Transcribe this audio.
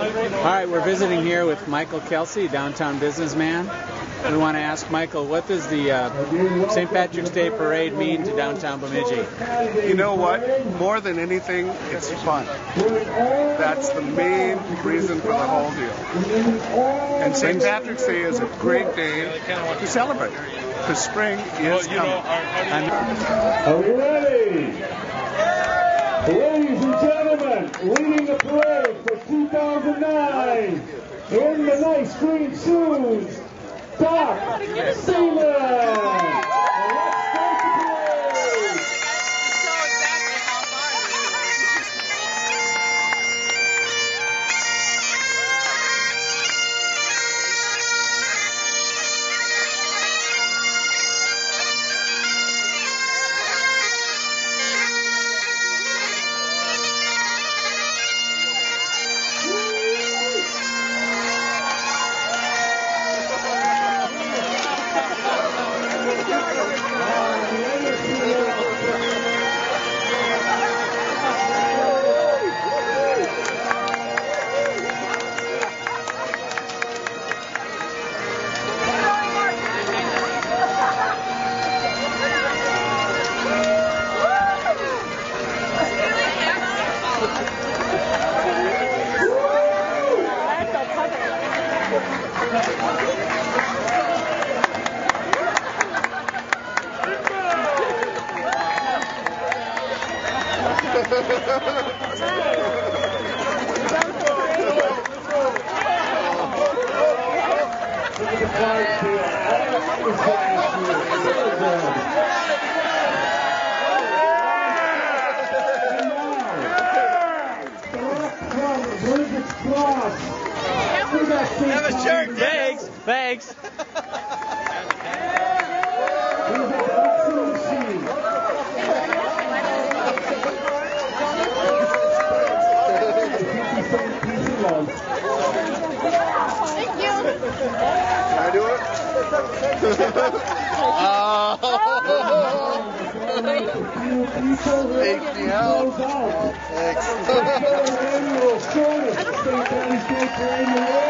right, we're visiting here with Michael Kelsey, downtown businessman. We want to ask Michael, what does the uh, St. Patrick's Day parade mean to downtown Bemidji? You know what? More than anything, it's fun. That's the main reason for the whole deal. And St. Patrick's Day is a great day to celebrate because spring is coming. Are we ready? Ladies and gentlemen, leading the parade for 2009 in the nice green shoes, Doc Seaman. Wow. Have a shirt, Thanks. Thanks. Can I do it? oh. Take me out. Thanks.